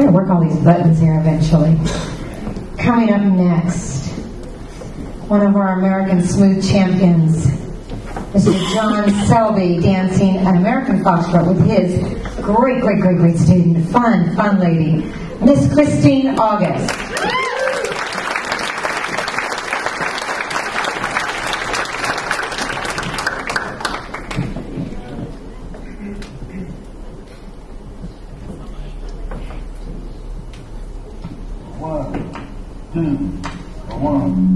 gonna work all these buttons here eventually. Coming up next, one of our American Smooth champions, Mr. John Selby, dancing an American Foxtrot with his great, great, great, great student, fun, fun lady, Miss Christine August. One, two, one.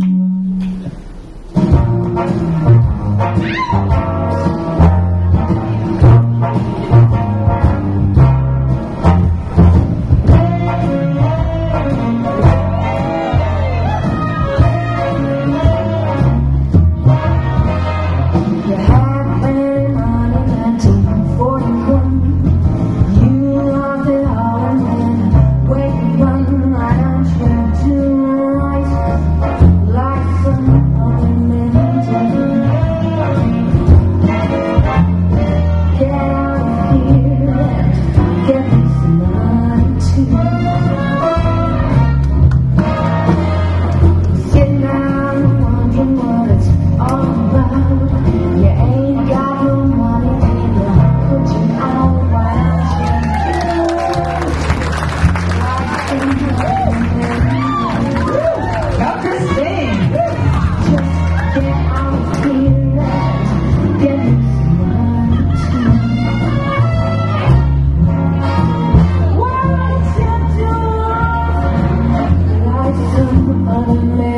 I'm